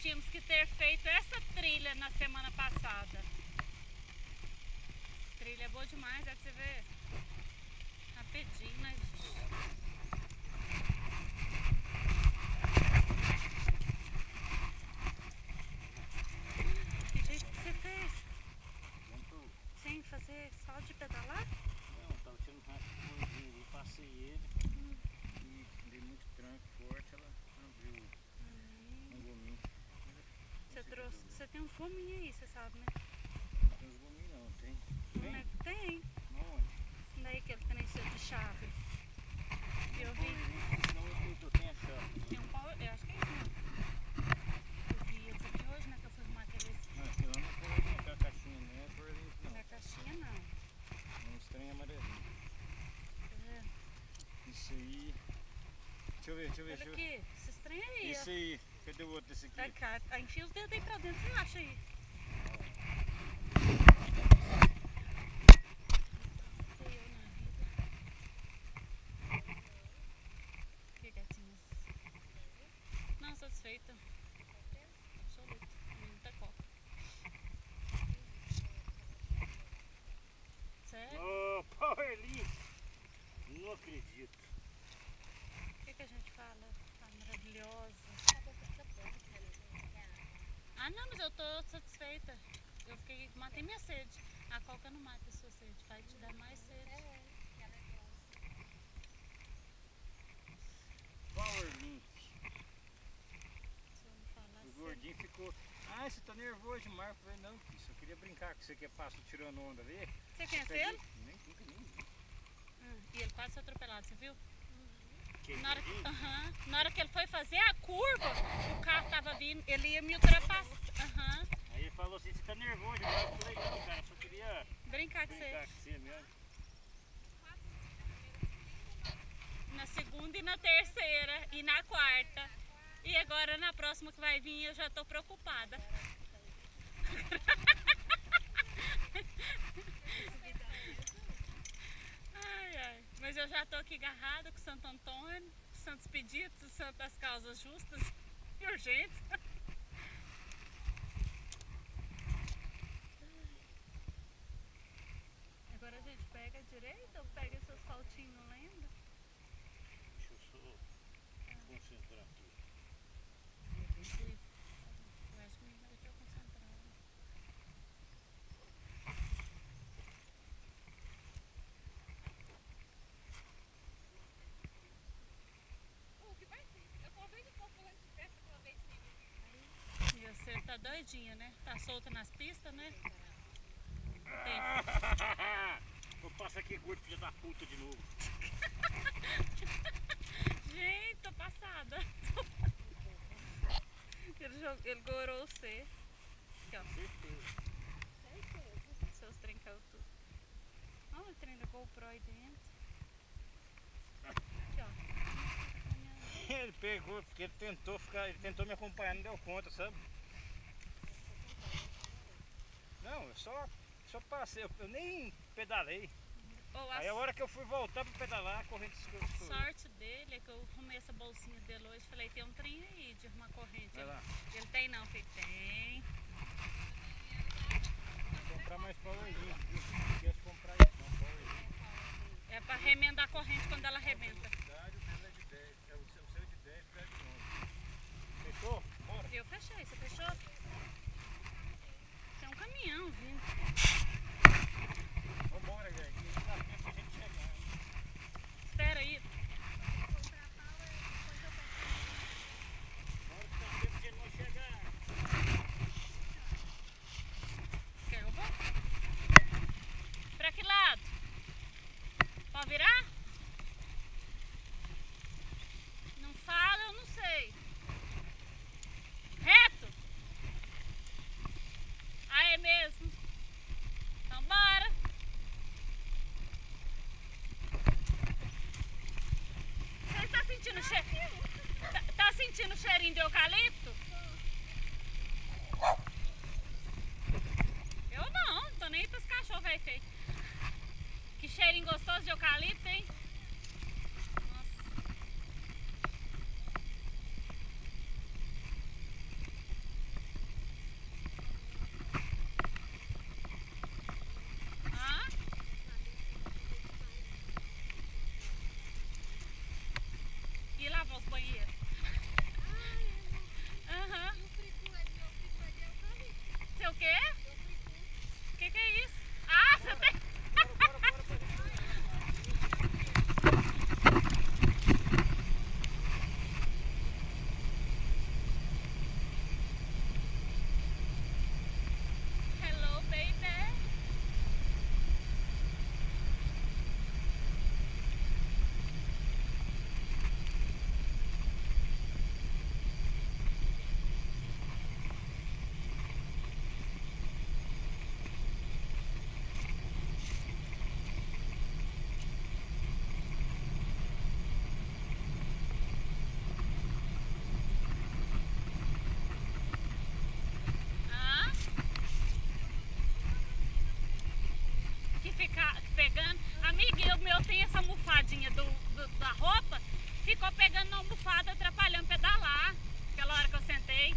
tínhamos que ter feito essa trilha na semana passada. Trilha é boa demais, é que você vê rapidinho, mas Que jeito que você fez? Muito- Sem fazer só de pedalar? Não, tava tirando um rastro de gordinho ali, passei ele e dei muito tranco forte, ela abriu um gominho. Você tem gominhos aí, você sabe, né? Não tem não, tem? É que tem? Onde? Daí que ele tem seu de chave. Eu vi. Não, eu eu tenho a chave. Tem um pau. Eu acho que é isso mesmo. Eu vi eles aqui hoje, né? Que eu fui arrumar aqueles. Não, aquilo não é por ali, caixinha não é por ali, não. Na caixinha não. É um estranho amarelinho. Tá vendo? Isso aí. Deixa eu ver, deixa eu ver, Olha deixa eu ver. aqui, esse estranho aí. Isso aí. Cadê o outro desse aqui? Tá cá, ah, enfia os dedos aí pra dentro, você acha aí? Fui eu na vida. Que gatinhas. Não, satisfeita. Absoluta. Muita coca. Sério? Ô, Powerly! Não acredito. O que, que a gente fala? Tá maravilhosa. Ah, não, mas eu tô satisfeita. Eu fiquei, matei minha sede. A coca não mata a sua sede, vai te dar mais sede. Powerlink. Se eu não falar O sede. Gordinho ficou. Ah, você tá nervoso demais. Eu falei, não, filho, só queria brincar com você que é passo tirando onda ali. Você conhece ele? Nem, nunca nem. Hum, e ele quase foi atropelado, você viu? Que Na hora, que, aham, na hora que ele foi fazer a curva, o carro tava vindo, ele ia me ultrapassar. Aham, Aí ele falou assim, você tá nervoso demais. Eu falei, não, cara, só queria brincar com você. brincar com você mesmo. Na segunda e na terceira e na quarta. E agora na próxima que vai vir eu já tô preocupada. Ai, ai. Mas eu já tô aqui agarrada com Santo Antônio, Santos Pedidos, Santas Causas Justas e Urgentes. Agora a gente pega a direita ou pega esse asfaltinho, lembra? Deixa eu só concentrar aqui. Eu acho que ninguém vai concentrado. E você tá doidinha, né? Tá solta nas pistas, né? Tem. Vou passar aqui gordo filho da puta de novo. Gente, tô passada. Ele, jogou, ele gorou você. Aqui, ó. Certeza. Seus trem caiu tudo. Olha o trem da GoPro aí dentro. Aqui, ó. Ele pegou, porque ele tentou ficar, ele tentou me acompanhar, não deu conta, sabe? Não, eu só, só passei, eu nem pedalei. Ou a Aí a hora que eu fui voltar pra pedalar, a corrente estourou. sorte dele é que eu arrumei essa bolsinha dele hoje. Falei, tem um trem aí de arrumar corrente. Vai Ele, lá, ele tem não, filho? Tem. vou comprar mais powerzinho, viu? Não esquece de comprar isso, não, powerzinho. É pra remendar a corrente quando ela arrebenta. É de 10, é o seu, é de 10, o meu é de 11. Fechou? Bora. Eu fechei, você fechou? Tem um caminhão vindo. Vambora, gente. Não dá tempo pra gente chegar. Espera aí. Bora que dá tempo de nós chegar. Quer que eu vou? Pra que lado? Pode virar? Não fala, eu não sei. Reto? Ah, é mesmo? Então bora. Você está sentindo? Tá, tá sentindo cheirinho de eucalipto? Eu não, tô nem aí pros cachorros, velho feio. Que cheirinho gostoso de eucalipto, hein? ficar pegando. Amiga, o meu tem essa almofadinha do, do, da roupa, ficou pegando na almofada, atrapalhando pedalar, aquela hora que eu sentei.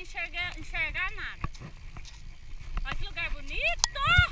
Enxergar, enxergar nada. Olha que lugar bonito!